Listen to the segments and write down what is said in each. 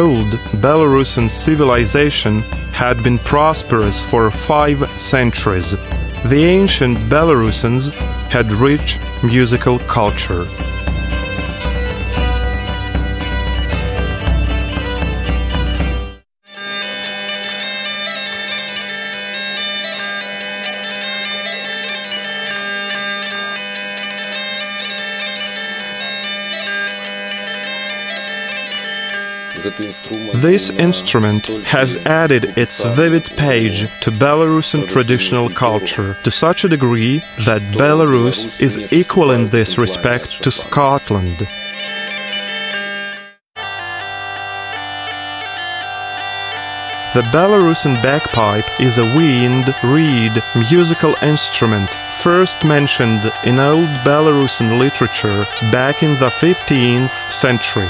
old Belarusian civilization had been prosperous for five centuries. The ancient Belarusians had rich musical culture. This instrument has added its vivid page to Belarusian traditional culture to such a degree that Belarus is equal in this respect to Scotland. The Belarusian bagpipe is a wind reed musical instrument first mentioned in old Belarusian literature back in the 15th century.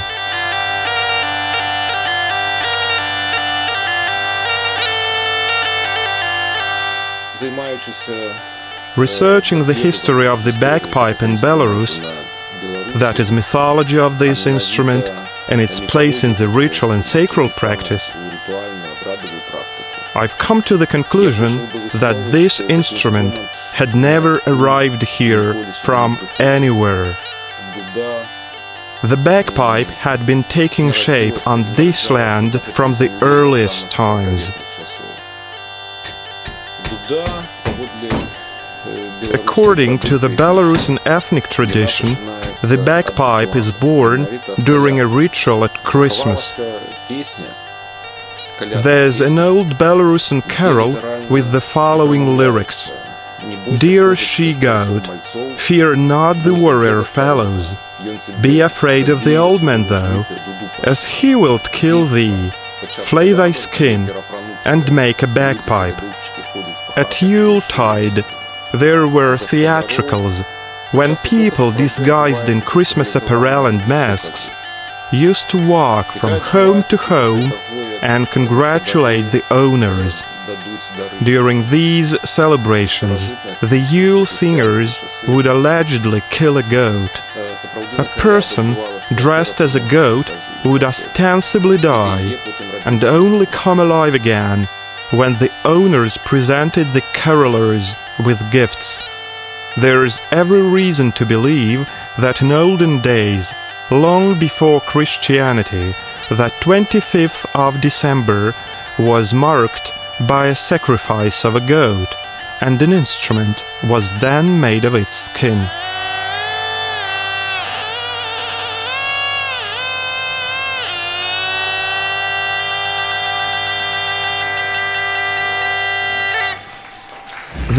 Uh, Researching the history of the bagpipe in Belarus, that is, mythology of this instrument and its place in the ritual and sacral practice, I've come to the conclusion that this instrument had never arrived here from anywhere. The bagpipe had been taking shape on this land from the earliest times. According to the Belarusian ethnic tradition, the bagpipe is born during a ritual at Christmas. There's an old Belarusian carol with the following lyrics Dear she goat, fear not the warrior fellows, be afraid of the old man though, as he will kill thee, flay thy skin, and make a bagpipe. At Yule tide, there were theatricals, when people disguised in Christmas apparel and masks used to walk from home to home and congratulate the owners. During these celebrations, the Yule singers would allegedly kill a goat. A person dressed as a goat would ostensibly die and only come alive again when the owners presented the carolers with gifts. There's every reason to believe that in olden days, long before Christianity, the 25th of December was marked by a sacrifice of a goat, and an instrument was then made of its skin.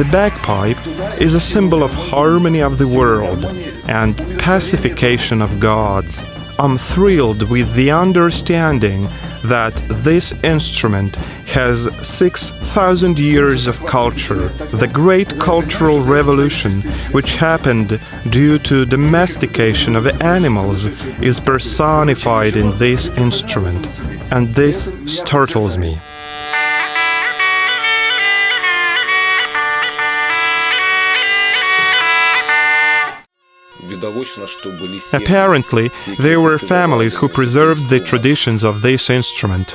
The bagpipe is a symbol of harmony of the world and pacification of gods. I'm thrilled with the understanding that this instrument has 6,000 years of culture. The great cultural revolution, which happened due to domestication of animals, is personified in this instrument, and this startles me. Apparently, there were families who preserved the traditions of this instrument.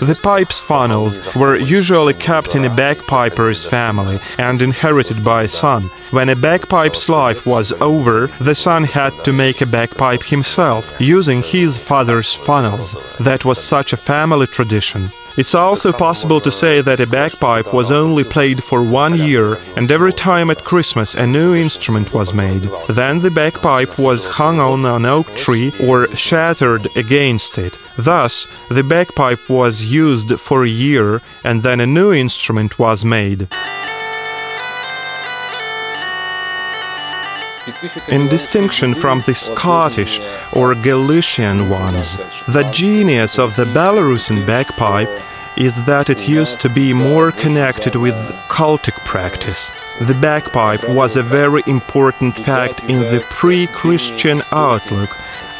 The pipe's funnels were usually kept in a bagpiper's family and inherited by a son. When a bagpipe's life was over, the son had to make a bagpipe himself, using his father's funnels. That was such a family tradition. It's also possible to say that a bagpipe was only played for one year, and every time at Christmas a new instrument was made. Then the bagpipe was hung on an oak tree or shattered against it. Thus, the bagpipe was used for a year, and then a new instrument was made. In distinction from the Scottish or Galician ones, the genius of the Belarusian bagpipe is that it used to be more connected with cultic practice. The bagpipe was a very important fact in the pre Christian outlook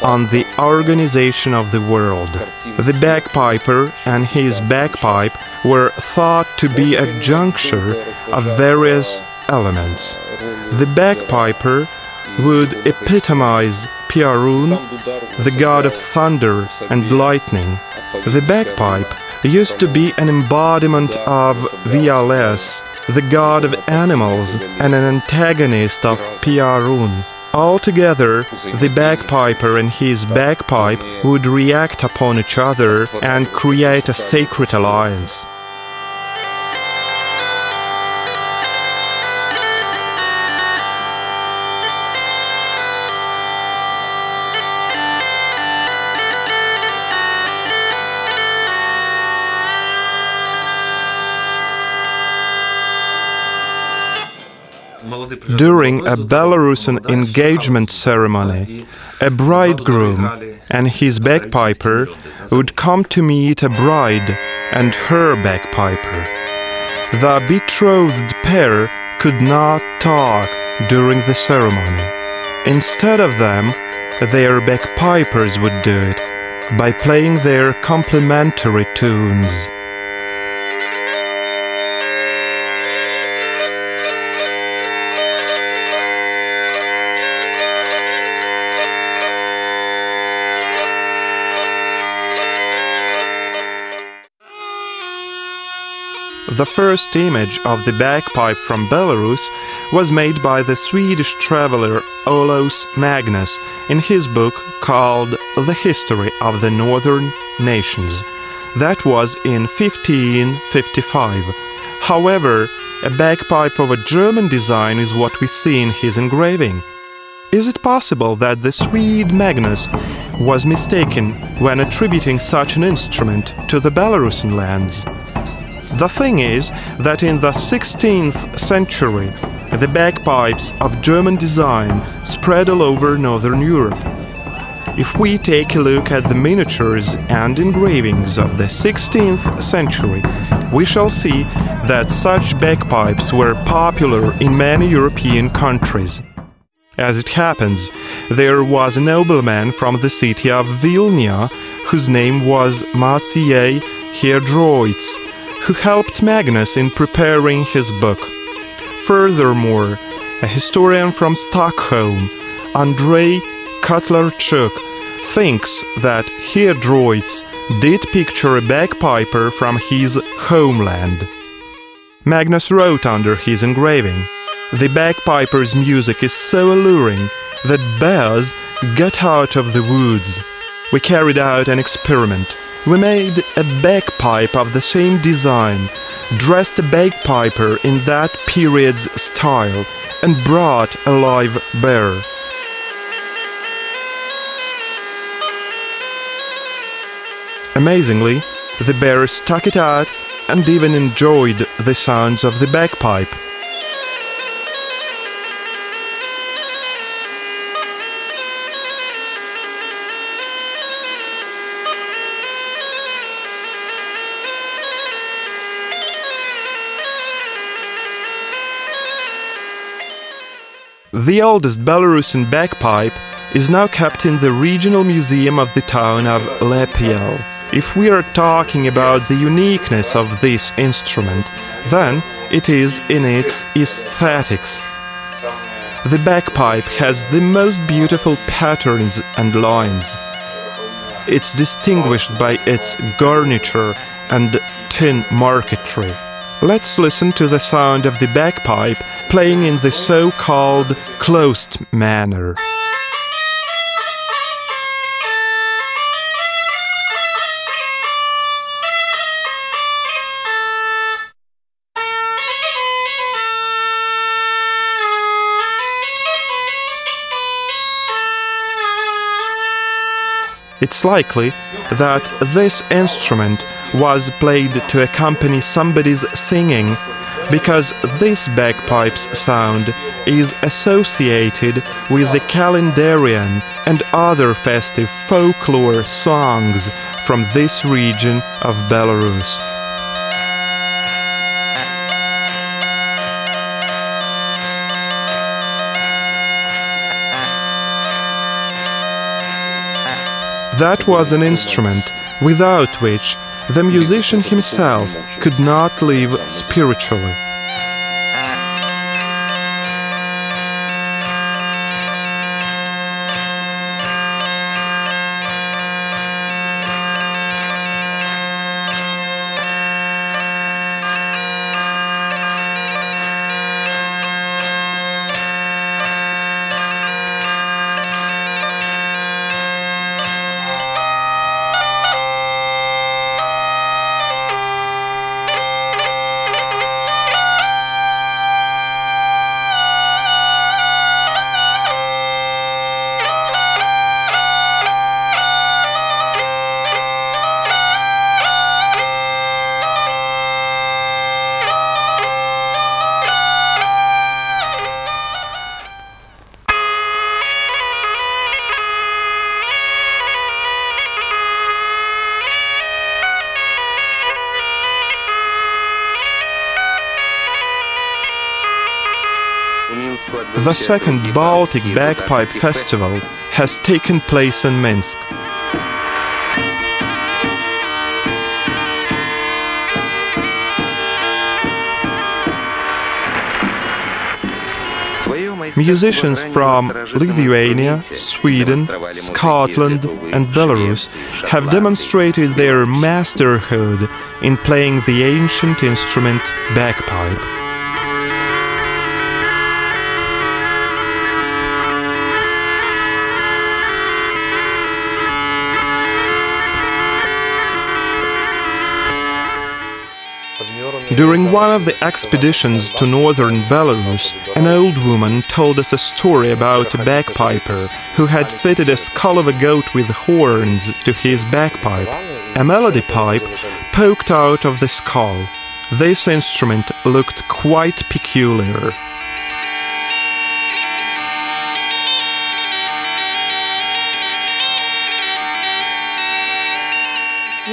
on the organization of the world. The bagpiper and his bagpipe were thought to be a juncture of various elements. The bagpiper would epitomize Piarun, the god of thunder and lightning, The bagpipe used to be an embodiment of Viales, the god of animals and an antagonist of Piarun. Altogether, the bagpiper and his bagpipe would react upon each other and create a sacred alliance. During a Belarusian engagement ceremony, a bridegroom and his bagpiper would come to meet a bride and her bagpiper. The betrothed pair could not talk during the ceremony. Instead of them, their bagpipers would do it by playing their complementary tunes. The first image of the bagpipe from Belarus was made by the Swedish traveler Olaus Magnus in his book called The History of the Northern Nations. That was in 1555. However, a bagpipe of a German design is what we see in his engraving. Is it possible that the Swede Magnus was mistaken when attributing such an instrument to the Belarusian lands? The thing is that in the 16th century, the bagpipes of German design spread all over Northern Europe. If we take a look at the miniatures and engravings of the 16th century, we shall see that such bagpipes were popular in many European countries. As it happens, there was a nobleman from the city of Vilna whose name was Maciej Hierdroic who helped Magnus in preparing his book. Furthermore, a historian from Stockholm, Andrei Kotlarchuk, thinks that Hierdroic did picture a bagpiper from his homeland. Magnus wrote under his engraving, The bagpiper's music is so alluring that bears get out of the woods. We carried out an experiment. We made a bagpipe of the same design, dressed a bagpiper in that period's style, and brought a live bear. Amazingly, the bear stuck it out and even enjoyed the sounds of the bagpipe. The oldest Belarusian bagpipe is now kept in the regional museum of the town of Lepiel. If we are talking about the uniqueness of this instrument, then it is in its aesthetics. The bagpipe has the most beautiful patterns and lines. It's distinguished by its garniture and tin marquetry. Let's listen to the sound of the bagpipe playing in the so-called closed manner. It's likely that this instrument was played to accompany somebody's singing because this bagpipes sound is associated with the calendarian and other festive folklore songs from this region of Belarus. That was an instrument without which the musician himself could not live spiritually. The second Baltic Bagpipe Festival has taken place in Minsk. Musicians from Lithuania, Sweden, Scotland, and Belarus have demonstrated their masterhood in playing the ancient instrument bagpipe. During one of the expeditions to northern Belarus, an old woman told us a story about a bagpiper who had fitted a skull of a goat with horns to his bagpipe. A melody pipe poked out of the skull. This instrument looked quite peculiar.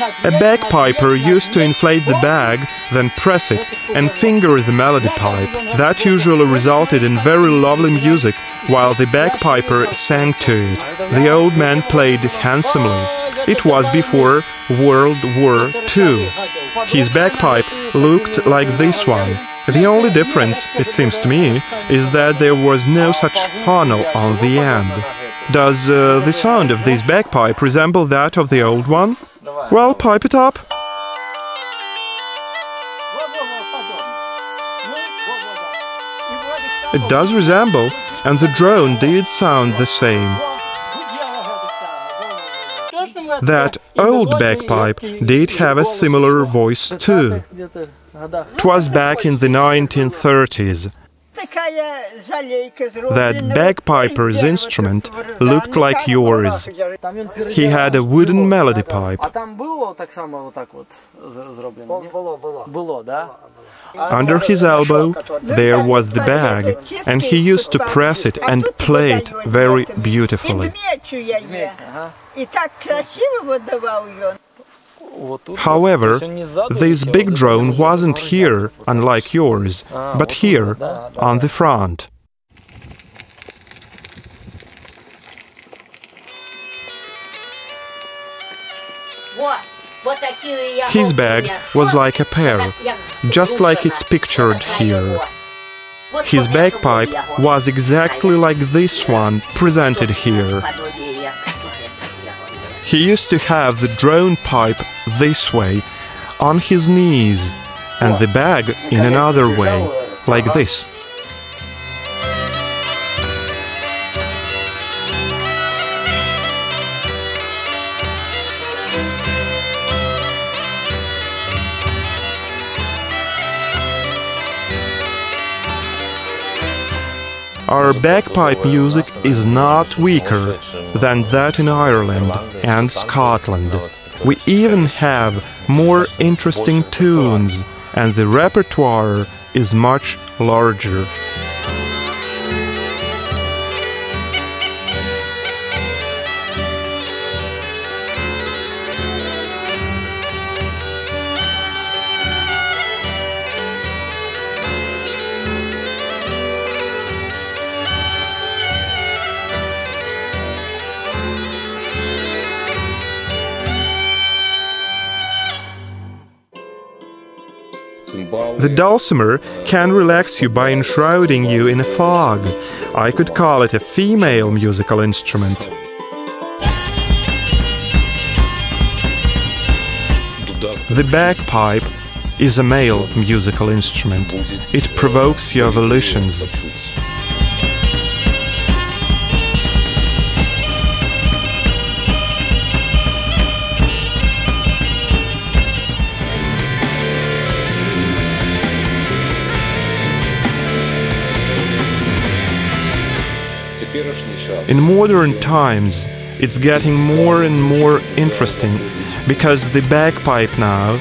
A bagpiper used to inflate the bag, then press it, and finger the melody pipe. That usually resulted in very lovely music, while the bagpiper sang to it. The old man played handsomely. It was before World War II. His bagpipe looked like this one. The only difference, it seems to me, is that there was no such funnel on the end. Does uh, the sound of this bagpipe resemble that of the old one? Well, pipe it up. It does resemble, and the drone did sound the same. That old bagpipe did have a similar voice too. Twas back in the 1930s. That bagpiper's instrument looked like yours. He had a wooden melody pipe. Under his elbow there was the bag, and he used to press it and play it very beautifully. However, this big drone wasn't here, unlike yours, but here, on the front. His bag was like a pear, just like it's pictured here. His bagpipe was exactly like this one presented here. He used to have the drone pipe this way, on his knees, and the bag in another way, like this. Our bagpipe music is not weaker than that in Ireland and Scotland. We even have more interesting tunes, and the repertoire is much larger. The dulcimer can relax you by enshrouding you in a fog. I could call it a female musical instrument. The bagpipe is a male musical instrument. It provokes your volitions. In modern times, it's getting more and more interesting because the bagpipe now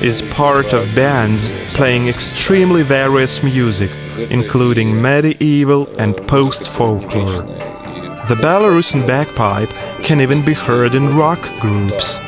is part of bands playing extremely various music, including medieval and post folklore. The Belarusian bagpipe can even be heard in rock groups.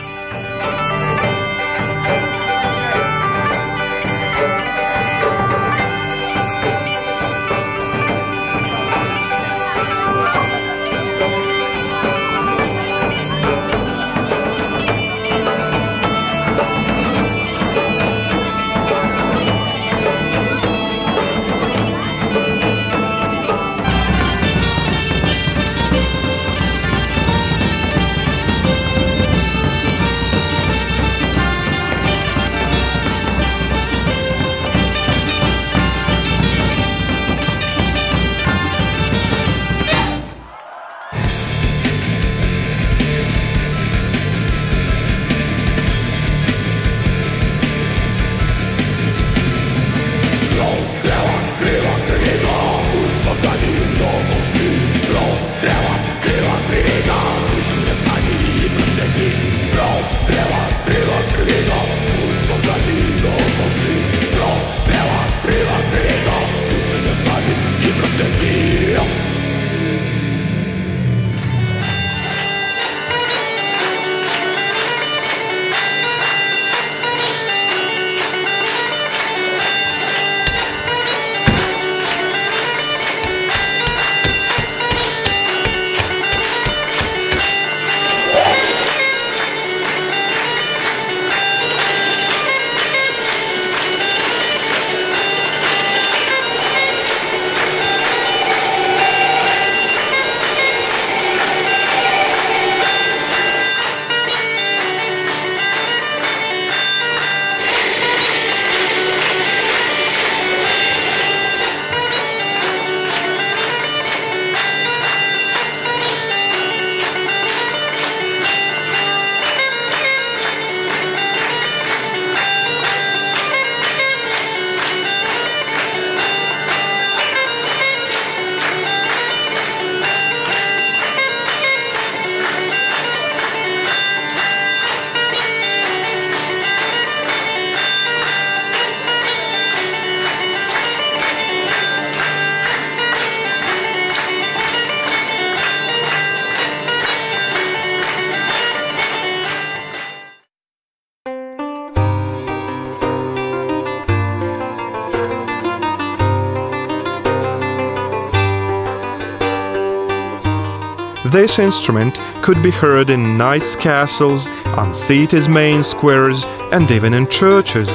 This instrument could be heard in knights' castles, on cities' main squares, and even in churches.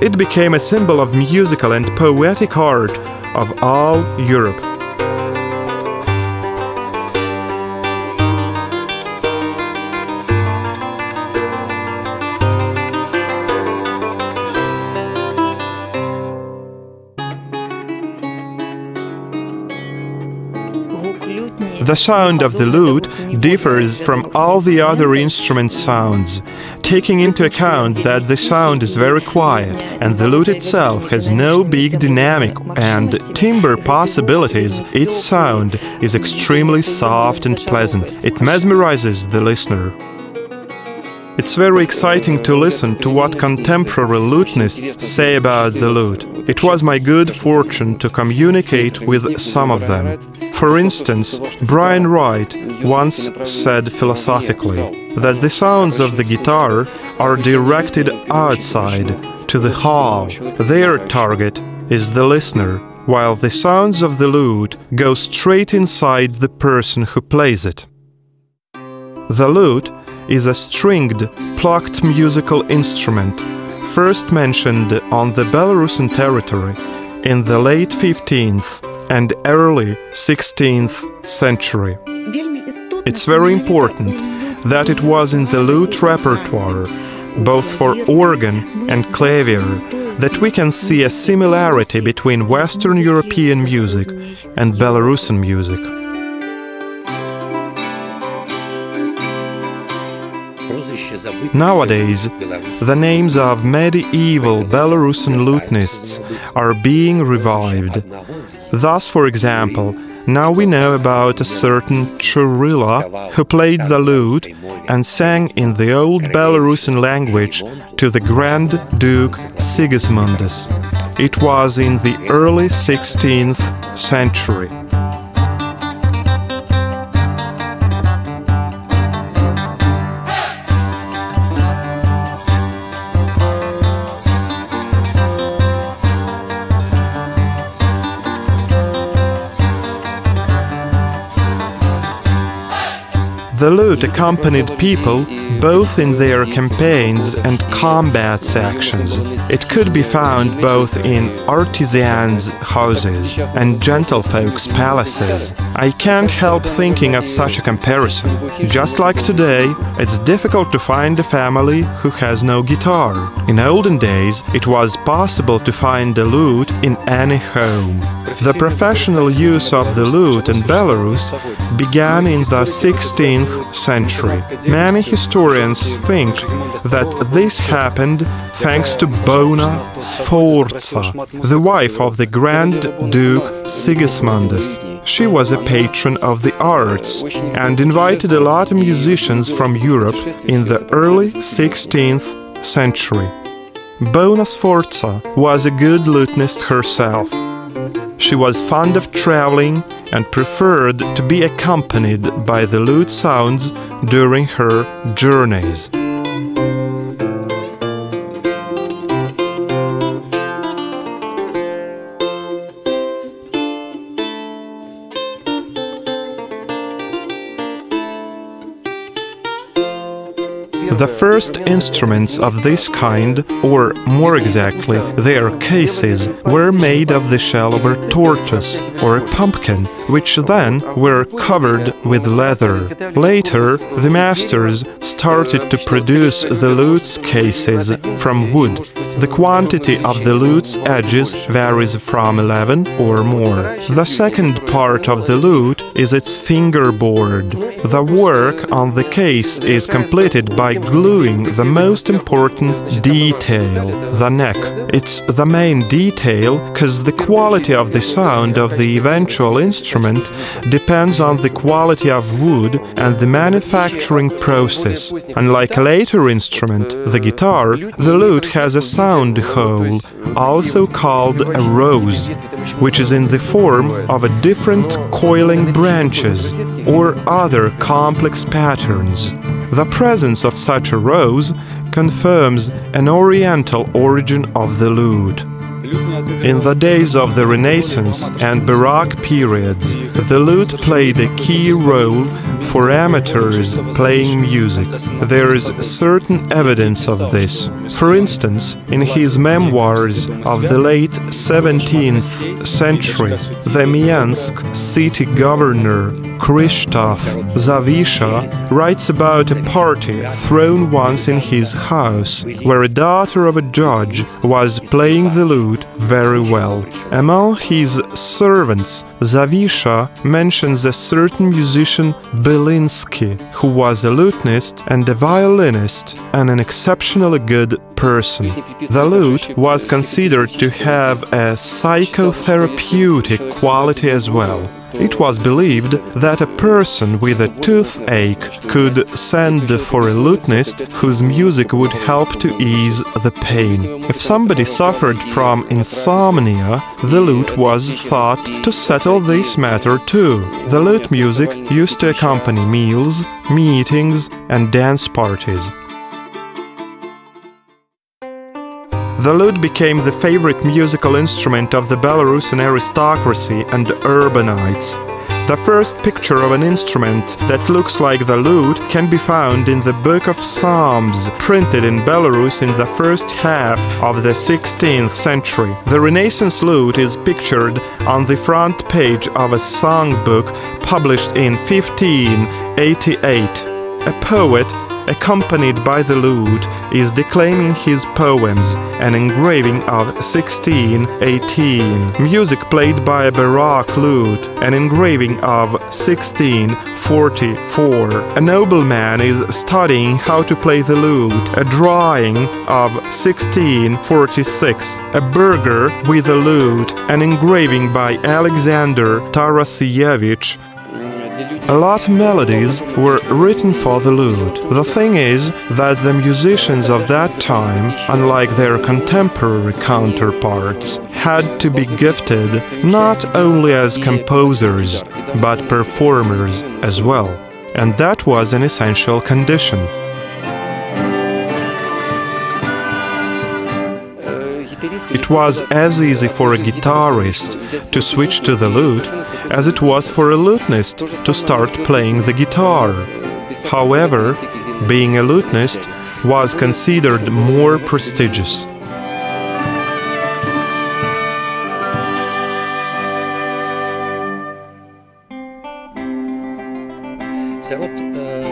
It became a symbol of musical and poetic art of all Europe. The sound of the lute differs from all the other instrument sounds, taking into account that the sound is very quiet and the lute itself has no big dynamic and timbre possibilities. Its sound is extremely soft and pleasant. It mesmerizes the listener. It's very exciting to listen to what contemporary lutenists say about the lute. It was my good fortune to communicate with some of them. For instance, Brian Wright once said philosophically that the sounds of the guitar are directed outside, to the hall. Their target is the listener, while the sounds of the lute go straight inside the person who plays it. The lute is a stringed, plucked musical instrument, first mentioned on the Belarusian territory in the late 15th and early 16th century. It's very important that it was in the lute repertoire, both for organ and clavier, that we can see a similarity between Western European music and Belarusian music. Nowadays, the names of medieval Belarusian lutenists are being revived. Thus, for example, now we know about a certain Churila who played the lute and sang in the old Belarusian language to the Grand Duke Sigismundus. It was in the early 16th century. The lute accompanied people both in their campaigns and combat actions. It could be found both in artisans' houses and gentlefolks' palaces. I can't help thinking of such a comparison. Just like today, it's difficult to find a family who has no guitar. In olden days, it was possible to find a lute in any home. The professional use of the lute in Belarus began in the 16th century. Many historians think that this happened thanks to Bona Sforza, the wife of the Grand Duke Sigismundus. She was a patron of the arts and invited a lot of musicians from Europe in the early 16th century. Bona Sforza was a good lutenist herself. She was fond of traveling and preferred to be accompanied by the lute sounds during her journeys. First instruments of this kind, or more exactly, their cases, were made of the shell of a tortoise or a pumpkin, which then were covered with leather. Later, the masters started to produce the lute's cases from wood. The quantity of the lute's edges varies from 11 or more. The second part of the lute is its fingerboard. The work on the case is completed by gluing the most important detail, the neck. It's the main detail because the quality of the sound of the eventual instrument depends on the quality of wood and the manufacturing process. Unlike a later instrument, the guitar, the lute has a sound hole, also called a rose, which is in the form of a different coiling branches or other complex patterns. The presence of such a rose confirms an oriental origin of the lute. In the days of the Renaissance and Baroque periods, the lute played a key role for amateurs playing music. There is certain evidence of this. For instance, in his memoirs of the late 17th century, the Miansk city governor Krzysztof Zawisza writes about a party thrown once in his house, where a daughter of a judge was playing the lute very well. Among his servants, Zawisza mentions a certain musician Belinsky, who was a lutenist and a violinist and an exceptionally good person. The lute was considered to have a psychotherapeutic quality as well. It was believed that a person with a toothache could send for a lutenist whose music would help to ease the pain. If somebody suffered from insomnia, the lute was thought to settle this matter too. The lute music used to accompany meals, meetings, and dance parties. The lute became the favorite musical instrument of the Belarusian aristocracy and urbanites. The first picture of an instrument that looks like the lute can be found in the Book of Psalms, printed in Belarus in the first half of the 16th century. The Renaissance lute is pictured on the front page of a songbook published in 1588. A poet accompanied by the lute, is declaiming his poems, an engraving of 1618. Music played by a Baroque lute, an engraving of 1644. A nobleman is studying how to play the lute, a drawing of 1646. A burgher with a lute, an engraving by Alexander Tarasievich, lot of melodies were written for the lute. The thing is that the musicians of that time, unlike their contemporary counterparts, had to be gifted not only as composers, but performers as well. And that was an essential condition. It was as easy for a guitarist to switch to the lute as it was for a lutenist to start playing the guitar. However, being a lutenist was considered more prestigious.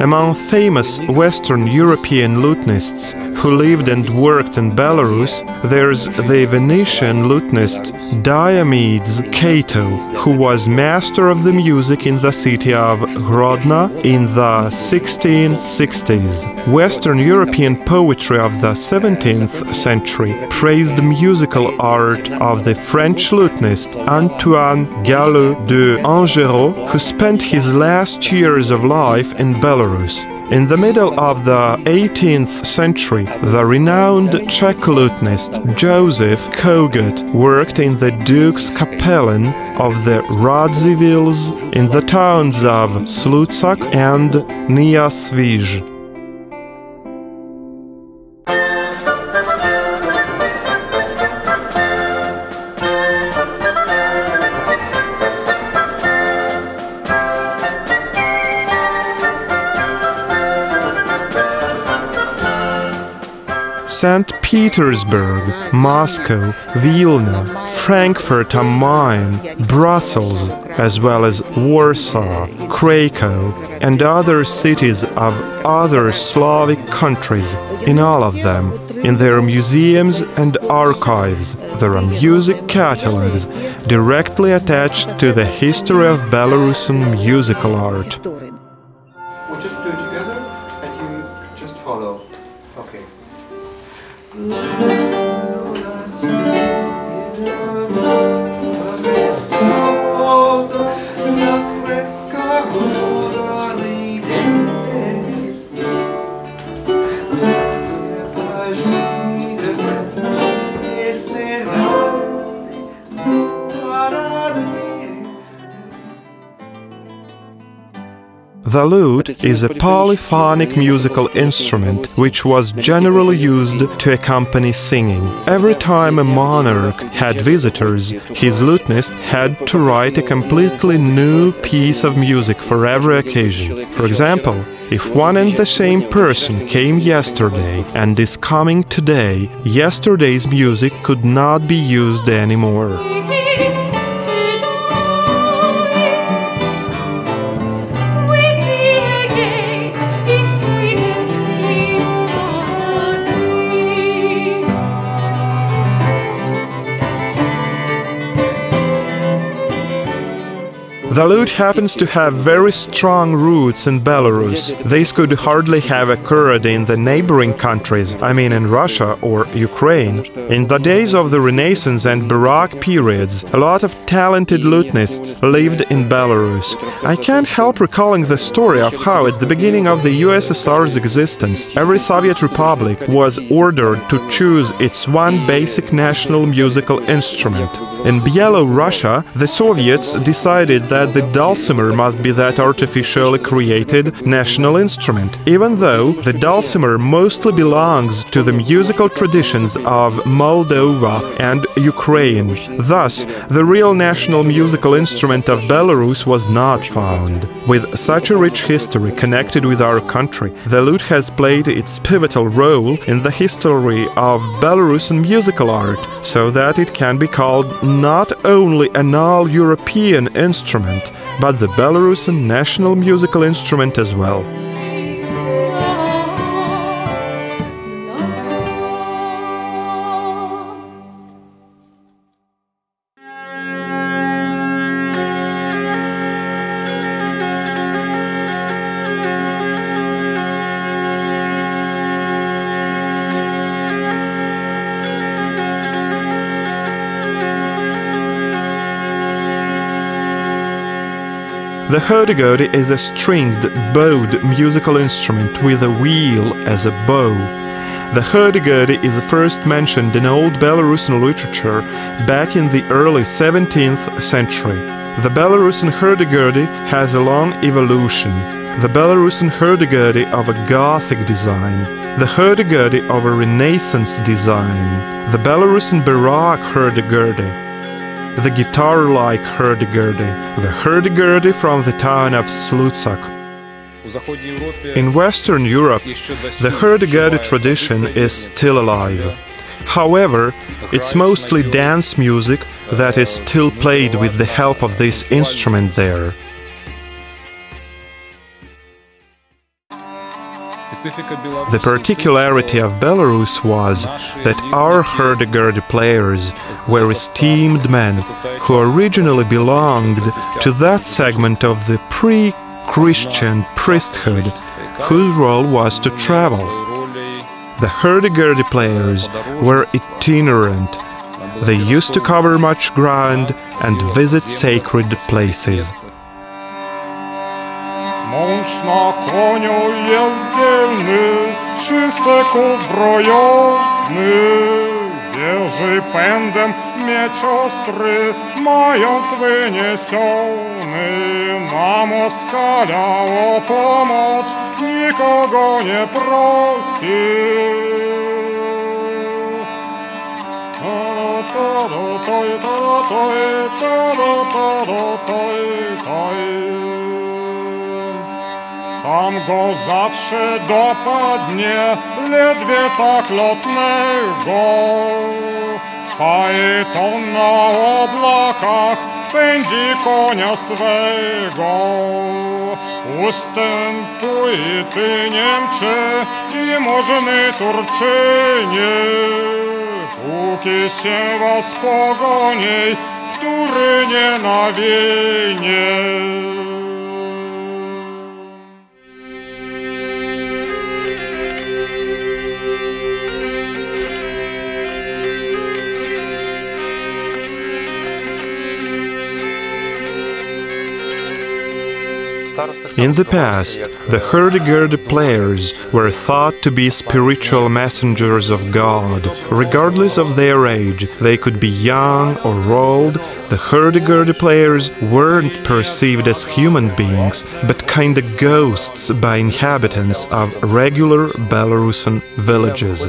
Among famous Western European lutenists who lived and worked in Belarus, there's the Venetian lutenist Diomedes Cato, who was master of the music in the city of Grodno in the 1660s. Western European poetry of the 17th century praised the musical art of the French lutenist Antoine Gallo de Angerot, who spent his last years of life in Belarus. In the middle of the 18th century, the renowned Czech lutenist Joseph Kogut worked in the Duke's Kapellen of the Radzivills in the towns of Slutzak and Nyasvyj. St. Petersburg, Moscow, Vilna, Frankfurt am Main, Brussels, as well as Warsaw, Krakow, and other cities of other Slavic countries. In all of them, in their museums and archives, there are music catalogs directly attached to the history of Belarusian musical art. Is a polyphonic musical instrument which was generally used to accompany singing. Every time a monarch had visitors, his lutenist had to write a completely new piece of music for every occasion. For example, if one and the same person came yesterday and is coming today, yesterday's music could not be used anymore. The lute happens to have very strong roots in Belarus. This could hardly have occurred in the neighboring countries, I mean in Russia or Ukraine. In the days of the Renaissance and Baroque periods, a lot of talented lutenists lived in Belarus. I can't help recalling the story of how, at the beginning of the USSR's existence, every Soviet republic was ordered to choose its one basic national musical instrument. In Byelorussia, the Soviets decided that the dulcimer must be that artificially created national instrument, even though the dulcimer mostly belongs to the musical traditions of Moldova and Ukraine. Thus, the real national musical instrument of Belarus was not found. With such a rich history connected with our country, the lute has played its pivotal role in the history of Belarusian musical art, so that it can be called not only an all European instrument, but the Belarusian national musical instrument as well. Hurdy-gurdy is a stringed, bowed musical instrument with a wheel as a bow. The hurdy-gurdy is first mentioned in Old Belarusian literature back in the early 17th century. The Belarusian hurdy-gurdy has a long evolution. The Belarusian hurdy-gurdy of a Gothic design, the hurdy-gurdy of a Renaissance design, the Belarusian Baroque hurdy-gurdy, the guitar-like hurdy-gurdy, the hurdy-gurdy from the town of Slutsk. In Western Europe, the hurdy-gurdy tradition is still alive. However, it's mostly dance music that is still played with the help of this instrument there. The particularity of Belarus was that our hurdy-gurdy players were esteemed men who originally belonged to that segment of the pre-Christian priesthood whose role was to travel. The hurdy-gurdy players were itinerant. They used to cover much ground and visit sacred places. Mąż na koniu jest dzielny, czysteków brojony. Bierze pędem miecz ostry, mając wyniesiony. Na Moskala o pomoc nikogo nie prosi. Sam go zawsze dopadnie, ledwie tak lotnego. Faeton na oblakach pędzi konia swego. Ustępuj ty Niemcze i możny Turczynie, póki się was pogoni, który nie nawinie. In the past, the hurdy-gurdy players were thought to be spiritual messengers of God. Regardless of their age, they could be young or old, the hurdy-gurdy players weren't perceived as human beings, but kinda ghosts by inhabitants of regular Belarusian villages.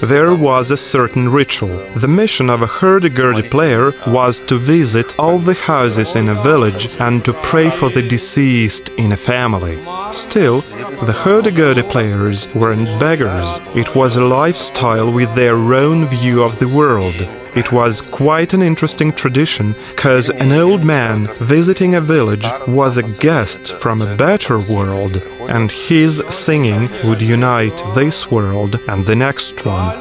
There was a certain ritual. The mission of a hurdy-gurdy player was to visit all the houses in a village and to pray for the deceased in a family. Still, the hurdy-gurdy players weren't beggars. It was a lifestyle with their own view of the world. It was quite an interesting tradition, cause an old man visiting a village was a guest from a better world, and his singing would unite this world and the next one.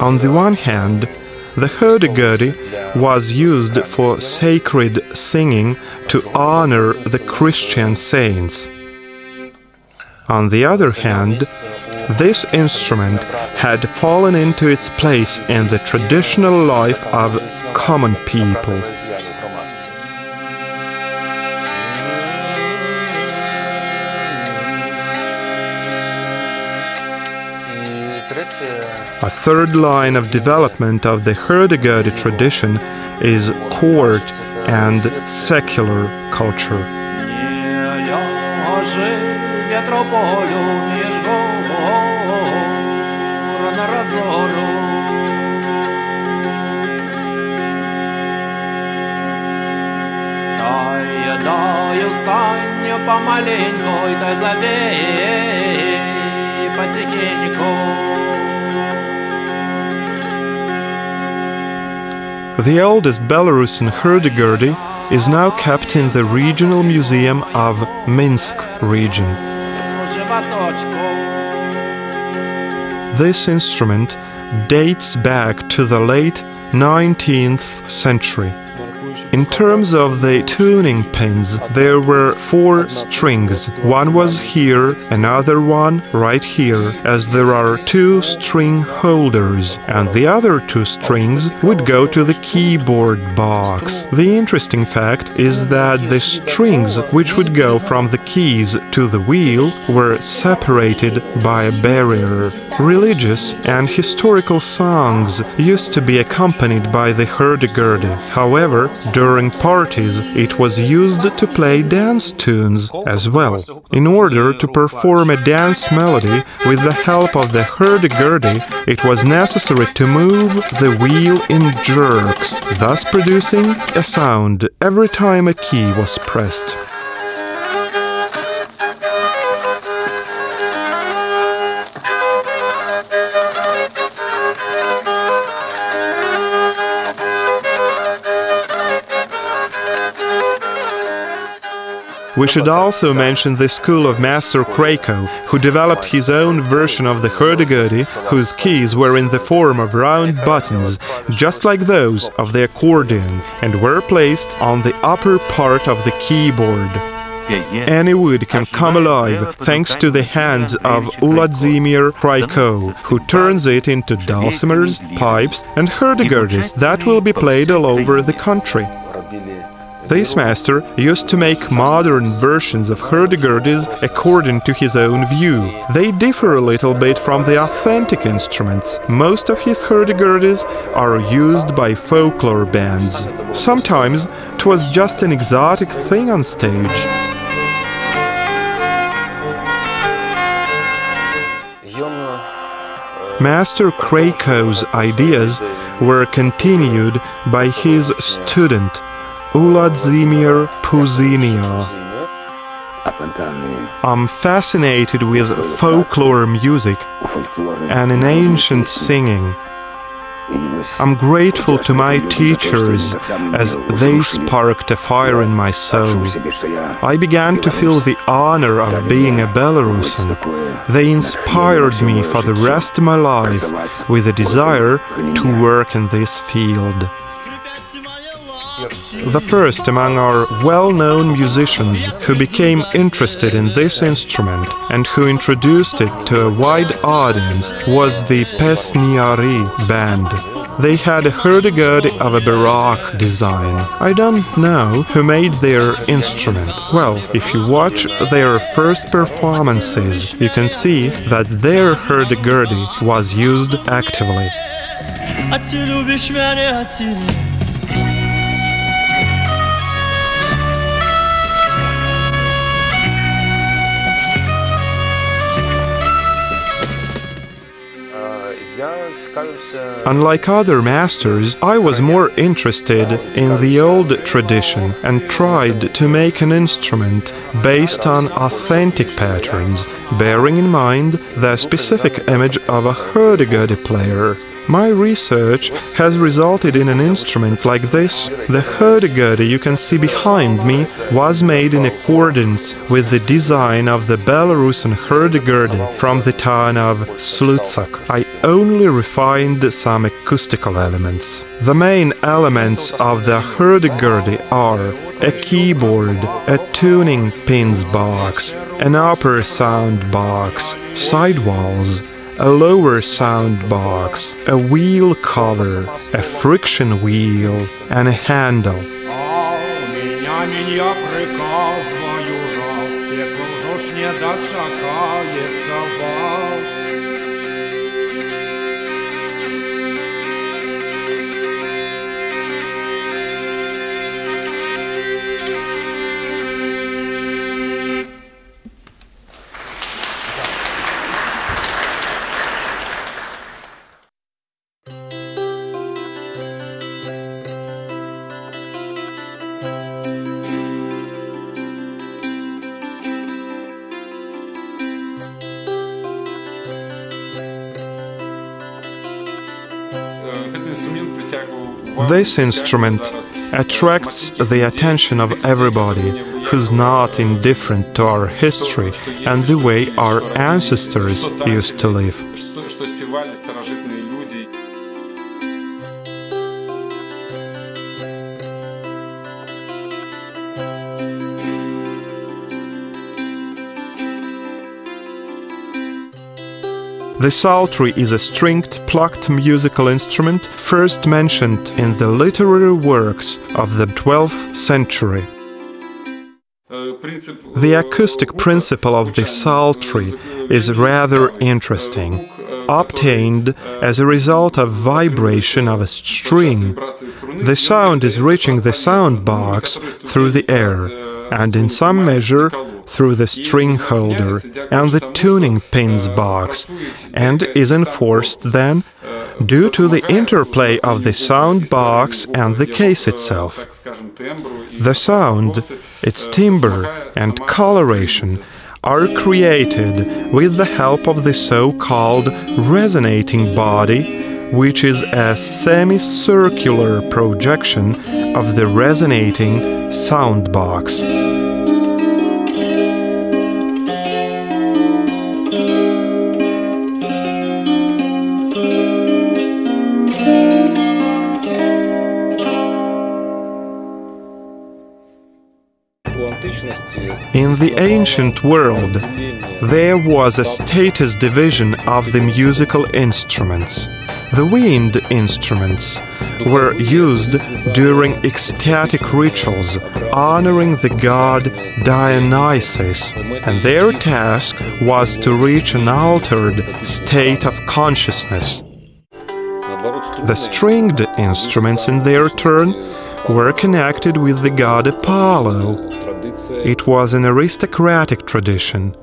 On the one hand, the hurdy-gurdy was used for sacred singing to honor the Christian saints. On the other hand, this instrument had fallen into its place in the traditional life of common people. third line of development of the hurdy-gurdy tradition is court and secular culture. помаленьку, и завей потихеньку. The oldest Belarusian hurdy-gurdy is now kept in the Regional Museum of Minsk region. This instrument dates back to the late 19th century. In terms of the tuning pins, there were four strings. One was here, another one right here, as there are two string holders, and the other two strings would go to the keyboard box. The interesting fact is that the strings which would go from the keys to the wheel were separated by a barrier. Religious and historical songs used to be accompanied by the hurdy-gurdy. However, during parties, it was used to play dance tunes as well. In order to perform a dance melody with the help of the hurdy-gurdy, it was necessary to move the wheel in jerks, thus producing a sound every time a key was pressed. We should also mention the school of Master Krayko, who developed his own version of the hurdy-gurdy, whose keys were in the form of round buttons, just like those of the accordion, and were placed on the upper part of the keyboard. Any wood can come alive thanks to the hands of Uladzimir Krayko, who turns it into dulcimers, pipes, and hurdy-gurdies that will be played all over the country. This master used to make modern versions of hurdy-gurdys according to his own view. They differ a little bit from the authentic instruments. Most of his hurdy-gurdys are used by folklore bands. Sometimes it was just an exotic thing on stage. Master Krayko's ideas were continued by his student Uladzimir Puzinia. I'm fascinated with folklore music and in ancient singing. I'm grateful to my teachers as they sparked a fire in my soul. I began to feel the honor of being a Belarusian. They inspired me for the rest of my life with a desire to work in this field. The first among our well known musicians who became interested in this instrument and who introduced it to a wide audience was the Pesniari band. They had a hurdy-gurdy of a baroque design. I don't know who made their instrument. Well, if you watch their first performances, you can see that their hurdy-gurdy was used actively. A Unlike other masters, I was more interested in the old tradition and tried to make an instrument based on authentic patterns, bearing in mind the specific image of a hurdy-gurdy player. My research has resulted in an instrument like this. The hurdy-gurdy you can see behind me was made in accordance with the design of the Belarusian hurdy-gurdy from the town of Slutsk. I only refined some acoustical elements. The main elements of the hurdy-gurdy are a keyboard, a tuning pins box, an upper sound box, sidewalls, a lower sound box, a wheel cover, a friction wheel, and a handle. This instrument attracts the attention of everybody who's not indifferent to our history and the way our ancestors used to live. The psaltery is a stringed, plucked musical instrument first mentioned in the literary works of the 12th century. The acoustic principle of the psaltery is rather interesting, obtained as a result of vibration of a string. The sound is reaching the sound box through the air, and in some measure through the string holder and the tuning pins box, and is enforced then due to the interplay of the sound box and the case itself. The sound, its timbre and coloration are created with the help of the so called resonating body, which is a semicircular projection of the resonating sound box. The ancient world, there was a status division of the musical instruments. The wind instruments were used during ecstatic rituals honoring the god Dionysus, and their task was to reach an altered state of consciousness. The stringed instruments, in their turn, were connected with the god Apollo. It was an aristocratic tradition.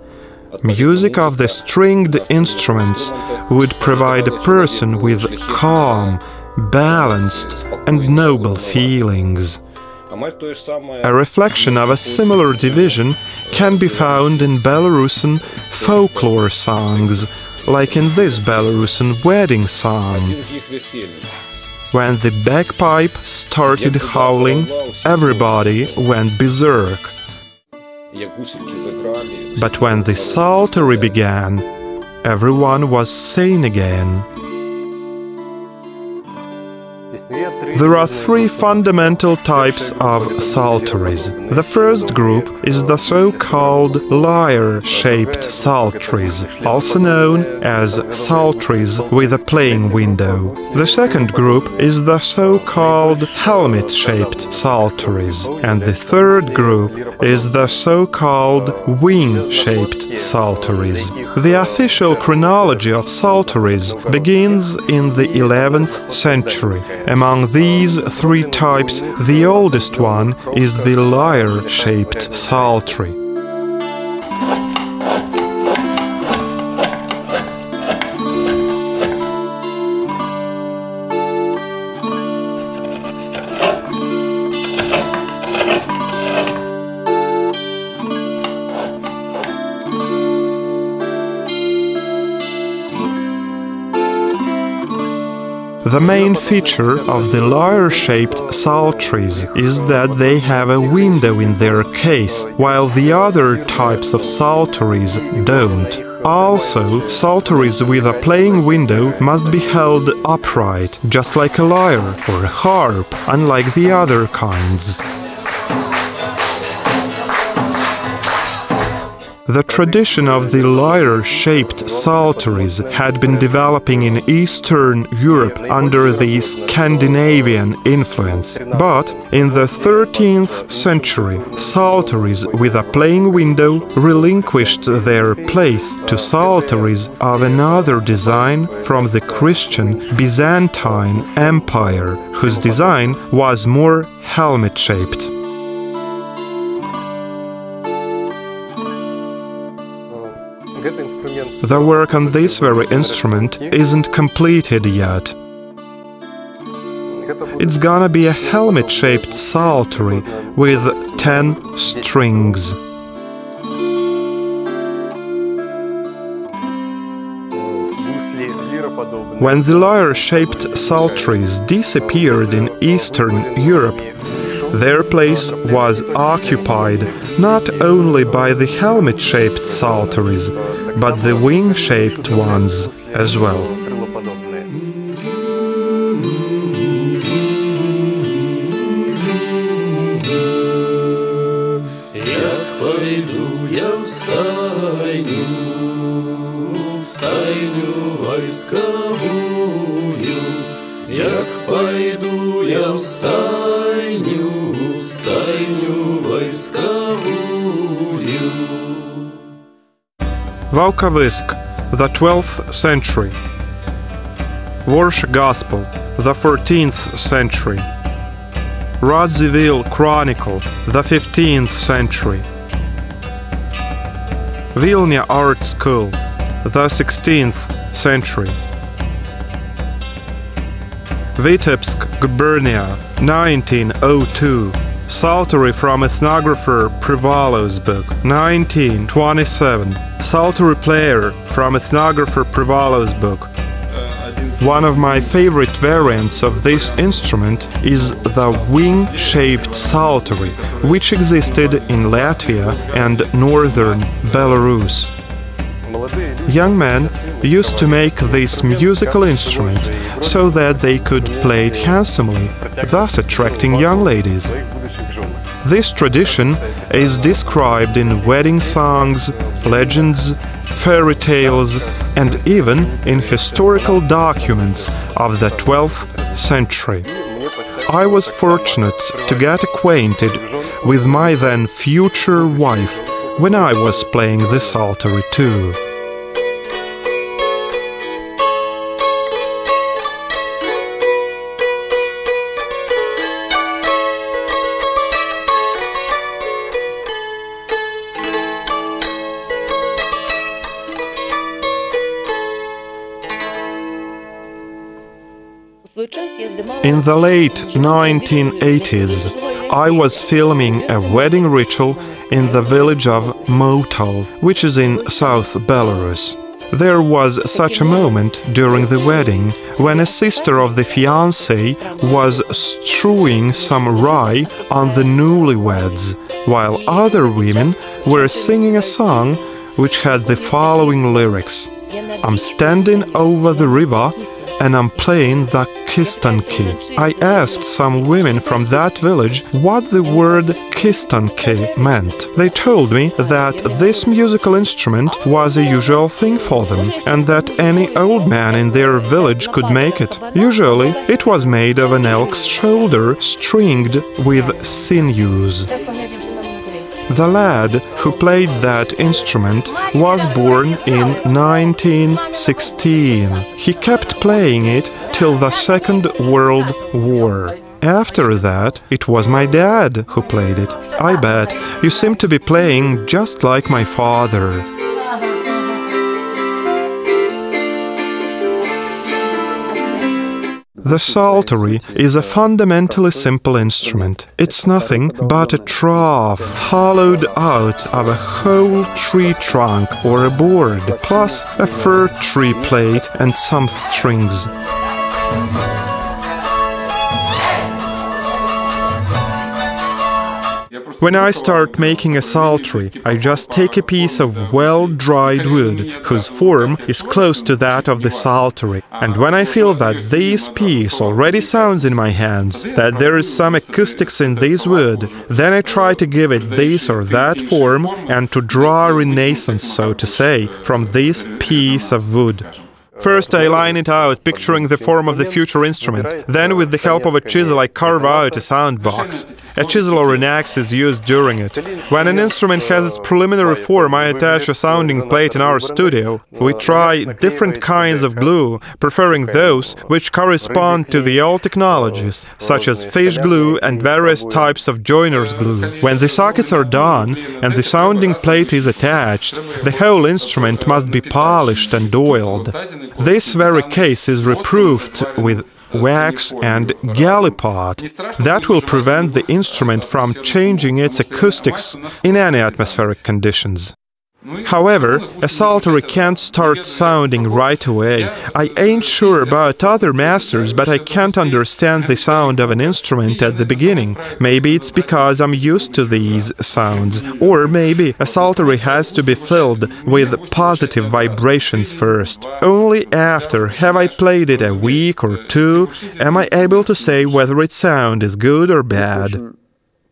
Music of the stringed instruments would provide a person with calm, balanced, and noble feelings. A reflection of a similar division can be found in Belarusian folklore songs, like in this Belarusian wedding song. When the bagpipe started howling, everybody went berserk. But when the psaltery began, everyone was sane again. There are three fundamental types of psalteries. The first group is the so-called lyre-shaped psalteries, also known as psalteries with a playing window. The second group is the so-called helmet-shaped psalteries, and the third group is the so-called wing-shaped psalteries. The official chronology of psalteries begins in the 11th century. Among these three types, the oldest one is the lyre-shaped psaltery. The main feature of the lyre-shaped psalteries is that they have a window in their case, while the other types of psalteries don't. Also, psalteries with a playing window must be held upright, just like a lyre or a harp, unlike the other kinds. The tradition of the lyre-shaped psalteries had been developing in Eastern Europe under the Scandinavian influence. But in the 13th century, psalteries with a playing window relinquished their place to psalteries of another design from the Christian Byzantine Empire, whose design was more helmet-shaped. The work on this very instrument isn't completed yet. It's gonna be a helmet-shaped psaltery with 10 strings. When the lyre-shaped psalteries disappeared in Eastern Europe, their place was occupied not only by the helmet-shaped psalteries, but the wing-shaped ones as well. Volkovysk, the 12th century. Warsh Gospel, the 14th century. Radziwill Chronicle, the 15th century. Vilnia Art School, the 16th century. Vitebsk Gubernia, 1902. Psaltery from ethnographer Privalo's book, 1927. Psaltery player from ethnographer Privalo's book. One of my favorite variants of this instrument is the wing-shaped psaltery, which existed in Latvia and northern Belarus. Young men used to make this musical instrument so that they could play it handsomely, thus attracting young ladies. This tradition is described in wedding songs, legends, fairy tales, and even in historical documents of the 12th century. I was fortunate to get acquainted with my then future wife when I was playing the psaltery too. In the late 1980s, I was filming a wedding ritual in the village of Motal, which is in South Belarus. There was such a moment during the wedding when a sister of the fiancé was strewing some rye on the newlyweds, while other women were singing a song which had the following lyrics I'm standing over the river and I'm playing the kistanki. I asked some women from that village what the word kistanki meant. They told me that this musical instrument was a usual thing for them and that any old man in their village could make it. Usually, it was made of an elk's shoulder stringed with sinews. The lad who played that instrument was born in 1916. He kept playing it till the Second World War. After that, it was my dad who played it. I bet you seem to be playing just like my father. The psaltery is a fundamentally simple instrument. It's nothing but a trough hollowed out of a whole tree trunk or a board, plus a fir tree plate and some strings. When I start making a psaltery, I just take a piece of well dried wood whose form is close to that of the psaltery, and when I feel that this piece already sounds in my hands, that there is some acoustics in this wood, then I try to give it this or that form and to draw a renaissance, so to say, from this piece of wood. First, I line it out, picturing the form of the future instrument. Then, with the help of a chisel, I carve out a sound box. A chisel or an axe is used during it. When an instrument has its preliminary form, I attach a sounding plate in our studio. We try different kinds of glue, preferring those which correspond to the old technologies, such as fish glue and various types of joiner's glue. When the sockets are done and the sounding plate is attached, the whole instrument must be polished and oiled. This very case is reproofed with wax and gallipot that will prevent the instrument from changing its acoustics in any atmospheric conditions. However, a psaltery can't start sounding right away. I ain't sure about other masters, but I can't understand the sound of an instrument at the beginning. Maybe it's because I'm used to these sounds. Or maybe a psaltery has to be filled with positive vibrations first. Only after have I played it a week or two am I able to say whether its sound is good or bad.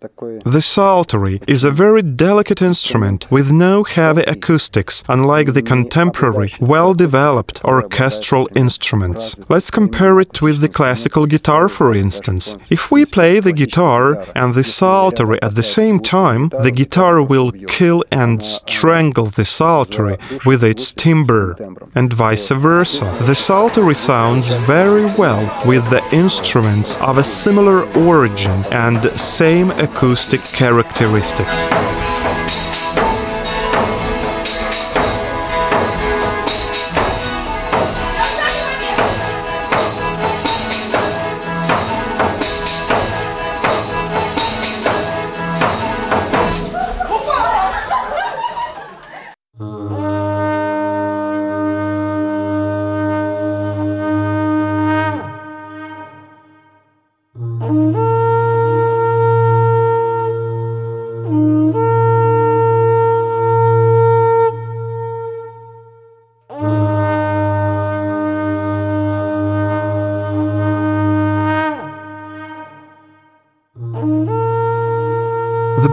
The psaltery is a very delicate instrument with no heavy acoustics, unlike the contemporary, well-developed orchestral instruments. Let's compare it with the classical guitar, for instance. If we play the guitar and the psaltery at the same time, the guitar will kill and strangle the psaltery with its timbre, and vice versa. The psaltery sounds very well with the instruments of a similar origin and same acoustic characteristics.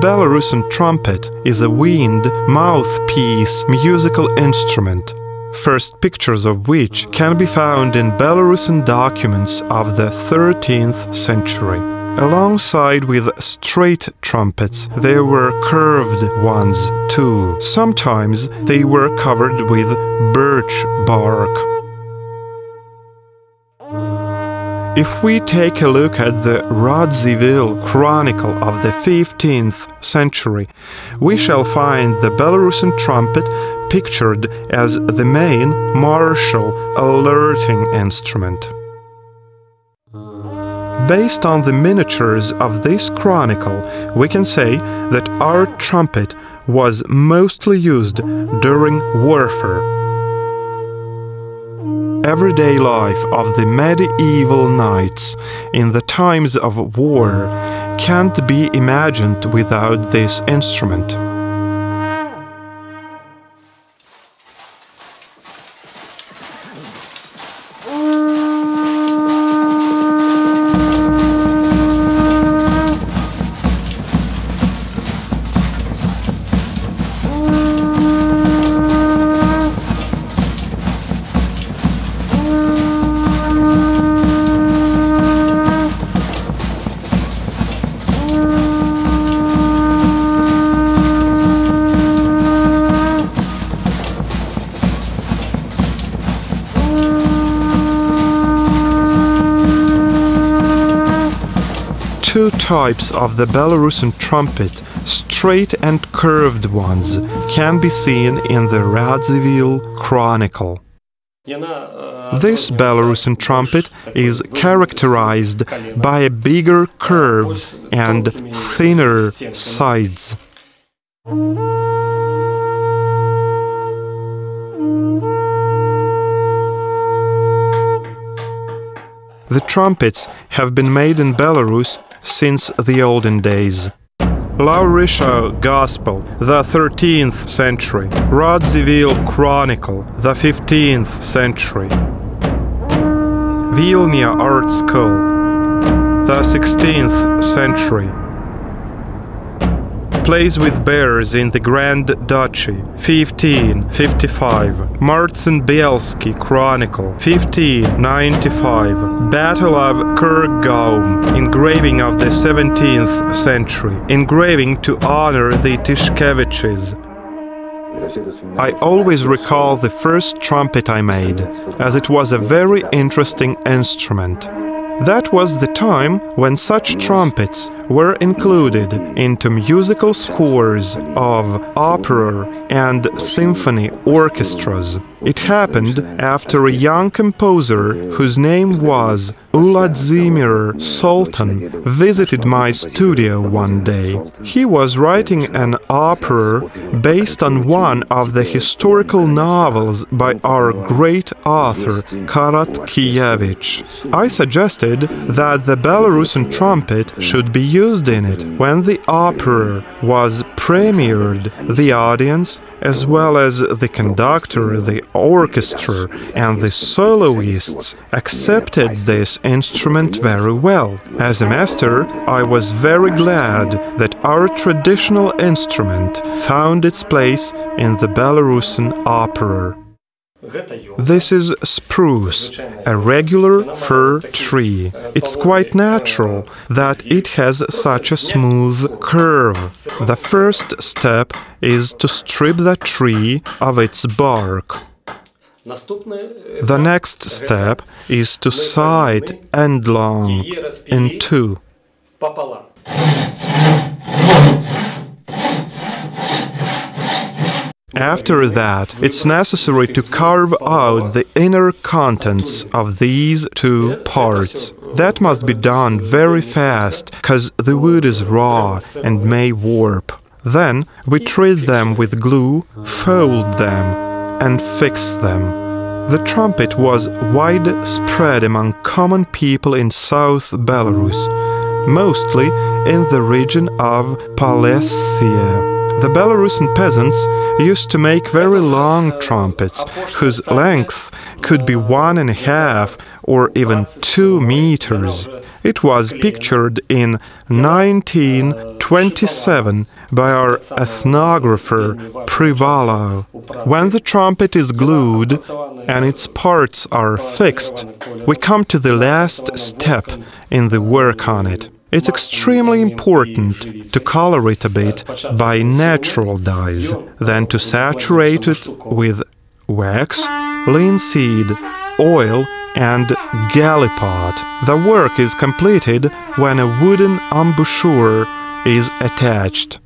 Belarusian trumpet is a wind mouthpiece musical instrument, first pictures of which can be found in Belarusian documents of the 13th century. Alongside with straight trumpets, there were curved ones too. Sometimes they were covered with birch bark. If we take a look at the Radziwill Chronicle of the 15th century, we shall find the Belarusian trumpet pictured as the main martial alerting instrument. Based on the miniatures of this chronicle, we can say that our trumpet was mostly used during warfare everyday life of the medieval knights in the times of war can't be imagined without this instrument. Two types of the Belarusian trumpet, straight and curved ones, can be seen in the Radziwill Chronicle. This Belarusian trumpet is characterized by a bigger curve and thinner sides. The trumpets have been made in Belarus since the olden days. Laurisha Gospel, the 13th century. Radziwill Chronicle, the 15th century. Vilnia Art School, the 16th century. Plays with Bears in the Grand Duchy, 1555. Marcin Bielski Chronicle, 1595. Battle of Kircholm, engraving of the 17th century. Engraving to honor the Tishkeviches. I always recall the first trumpet I made, as it was a very interesting instrument. That was the time when such trumpets were included into musical scores of opera and symphony orchestras. It happened after a young composer whose name was Uladzimir Soltan visited my studio one day. He was writing an opera based on one of the historical novels by our great author Karatkievich. I suggested that the Belarusian trumpet should be used in it. When the opera was premiered, the audience as well as the conductor, the orchestra, and the soloists accepted this instrument very well. As a master, I was very glad that our traditional instrument found its place in the Belarusian opera. This is spruce, a regular fir tree. It's quite natural that it has such a smooth curve. The first step is to strip the tree of its bark. The next step is to side and long in two. After that, it's necessary to carve out the inner contents of these two parts. That must be done very fast, because the wood is raw and may warp. Then we treat them with glue, fold them, and fix them. The trumpet was widespread among common people in South Belarus, mostly in the region of Polessie. The Belarusian peasants used to make very long trumpets, whose length could be one and a half or even two meters. It was pictured in 1927 by our ethnographer Privalo. When the trumpet is glued and its parts are fixed, we come to the last step in the work on it. It's extremely important to color it a bit by natural dyes, then to saturate it with wax, linseed, oil, and gallipot. The work is completed when a wooden embouchure is attached.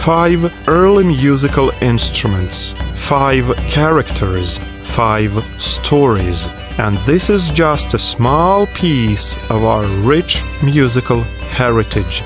Five early musical instruments, five characters, five stories. And this is just a small piece of our rich musical heritage.